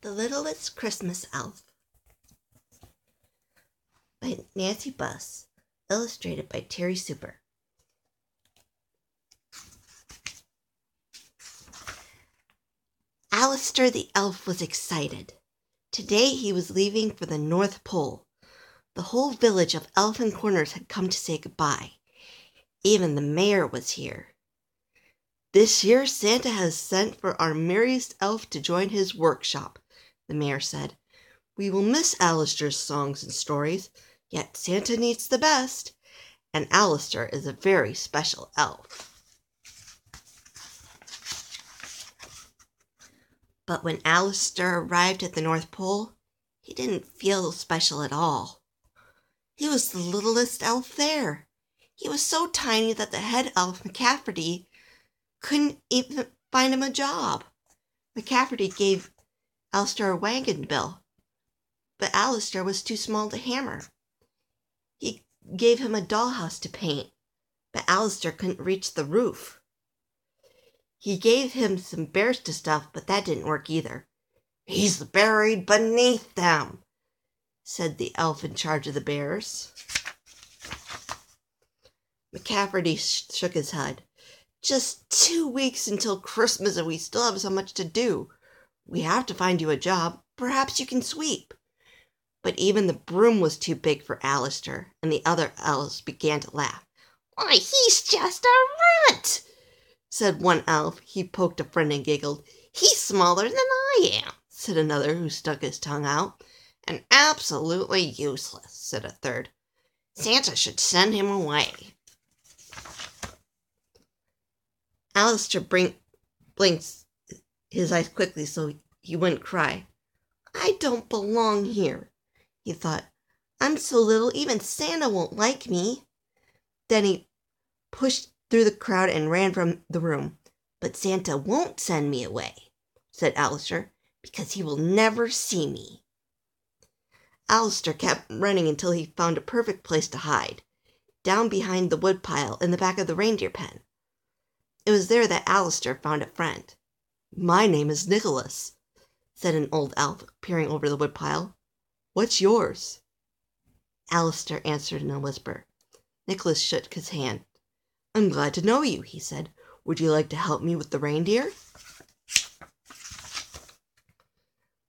The Littlest Christmas Elf by Nancy Buss, illustrated by Terri Super. Alistair the elf was excited. Today he was leaving for the North Pole. The whole village of Elfin Corners had come to say goodbye. Even the mayor was here. This year Santa has sent for our merriest elf to join his workshop, the mayor said. We will miss Alistair's songs and stories, yet Santa needs the best, and Alistair is a very special elf. But when Alistair arrived at the North Pole, he didn't feel special at all. He was the littlest elf there. He was so tiny that the head elf, McCafferty, couldn't even find him a job. McCafferty gave Alistair a bill, but Alistair was too small to hammer. He gave him a dollhouse to paint, but Alistair couldn't reach the roof. He gave him some bears to stuff, but that didn't work either. He's buried beneath them, said the elf in charge of the bears. McCafferty sh- shook his head. Just two weeks until Christmas, and we still have so much to do. We have to find you a job. Perhaps you can sweep. But even the broom was too big for Alistair, and the other elves began to laugh. Why, he's just a runt, said one elf. He poked a friend and giggled. He's smaller than I am, said another who stuck his tongue out. And absolutely useless, said a third. Santa should send him away. Alistair blink, blinked his eyes quickly so he wouldn't cry. I don't belong here, he thought. I'm so little, even Santa won't like me. Then he pushed through the crowd and ran from the room. But Santa won't send me away, said Alistair, because he will never see me. Alistair kept running until he found a perfect place to hide, down behind the woodpile in the back of the reindeer pen. It was there that Alistair found a friend. My name is Nicholas, said an old elf, peering over the woodpile. What's yours? Alistair answered in a whisper. Nicholas shook his hand. I'm glad to know you, he said. Would you like to help me with the reindeer?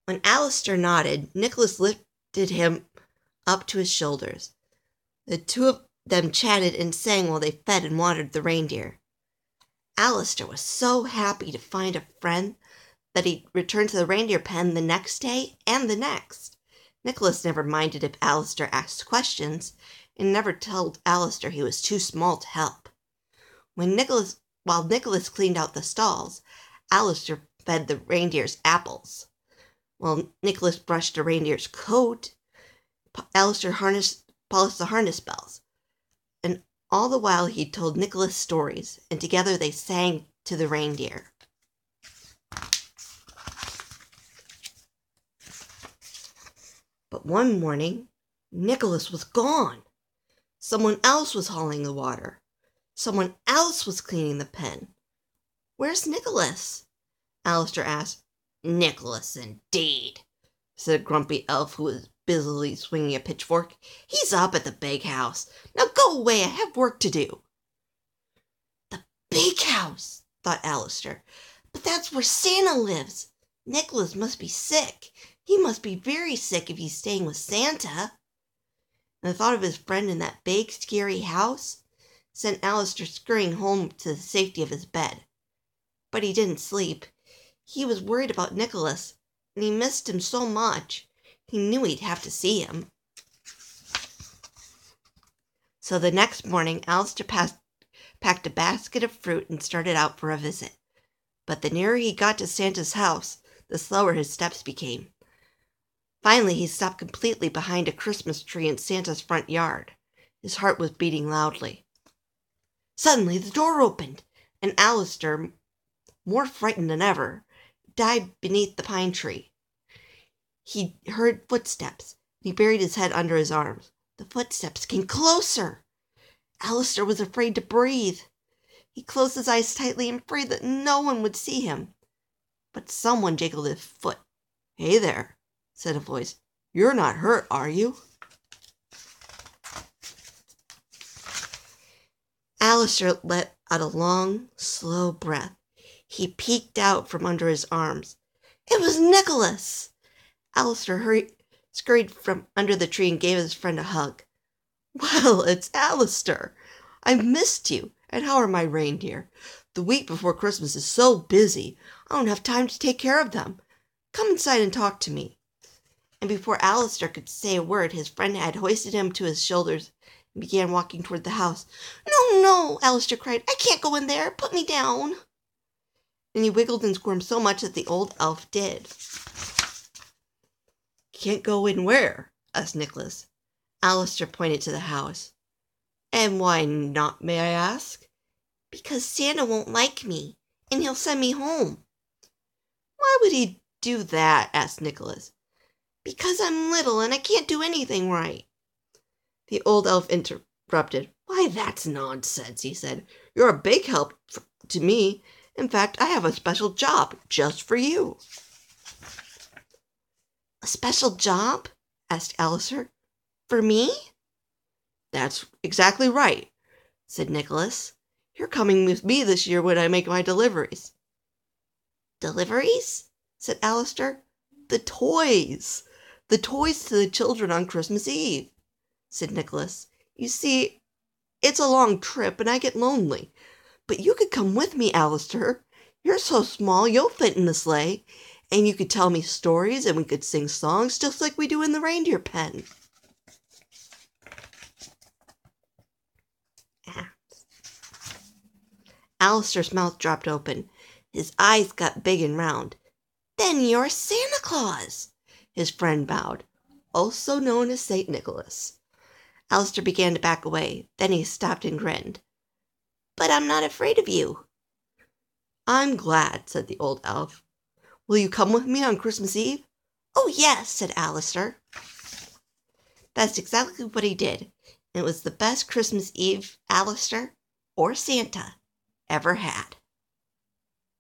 When Alistair nodded, Nicholas lifted him up to his shoulders. The two of them chatted and sang while they fed and watered the reindeer. Alistair was so happy to find a friend that he returned to the reindeer pen the next day and the next. Nicholas never minded if Alistair asked questions, and never told Alistair he was too small to help. When Nicholas, while Nicholas cleaned out the stalls, Alistair fed the reindeers apples. While Nicholas brushed the reindeer's coat, Alistair harnessed, polished the harness bells. And all the while he told Nicholas stories, and together they sang to the reindeer. But one morning, Nicholas was gone. Someone else was hauling the water. Someone else was cleaning the pen. Where's Nicholas? Alistair asked. Nicholas, indeed, said a grumpy elf who was busily swinging a pitchfork. He's up at the big house. Now go away, I have work to do. The big house, thought Alistair. But that's where Santa lives. Nicholas must be sick. He must be very sick if he's staying with Santa. And the thought of his friend in that big, scary house sent Alistair scurrying home to the safety of his bed. But he didn't sleep. He was worried about Nicholas, and he missed him so much. He knew he'd have to see him. So the next morning, Alistair passed, packed a basket of fruit and started out for a visit. But the nearer he got to Santa's house, the slower his steps became. Finally, he stopped completely behind a Christmas tree in Santa's front yard. His heart was beating loudly. Suddenly, the door opened, and Alistair, more frightened than ever, dived beneath the pine tree. He heard footsteps, and he buried his head under his arms. The footsteps came closer. Alistair was afraid to breathe. He closed his eyes tightly and prayed that no one would see him. But someone jiggled his foot Hey there, said a voice. You're not hurt, are you? Alistair let out a long, slow breath. He peeked out from under his arms. It was Nicholas! Alistair hurried, scurried from under the tree and gave his friend a hug. Well, it's Alistair. I've missed you. And how are my reindeer? The week before Christmas is so busy, I don't have time to take care of them. Come inside and talk to me. And before Alistair could say a word, his friend had hoisted him to his shoulders and began walking toward the house. No, no, Alistair cried. I can't go in there. Put me down. And he wiggled and squirmed so much that the old elf did. Can't go in where? asked Nicholas. Alistair pointed to the house. And why not, may I ask? Because Santa won't like me, and he'll send me home. Why would he do that? asked Nicholas. Because I'm little and I can't do anything right. The old elf interrupted. Why, that's nonsense, he said. You're a big help to me. In fact, I have a special job just for you. A special job? asked Alistair. For me? That's exactly right, said Nicholas. You're coming with me this year when I make my deliveries. Deliveries? said Alistair. The toys. The toys to the children on Christmas Eve, said Nicholas. You see, it's a long trip and I get lonely. But you could come with me, Alistair. You're so small you'll fit in the sleigh, and you could tell me stories and we could sing songs just like we do in the reindeer pen. Ah. Alistair's mouth dropped open. His eyes got big and round. Then you're Santa Claus, his friend bowed, also known as St. Nicholas. Alistair began to back away. Then he stopped and grinned. But I'm not afraid of you. I'm glad, said the old elf. Will you come with me on Christmas Eve? Oh, yes, said Alistair. That's exactly what he did. It was the best Christmas Eve Alistair or Santa ever had.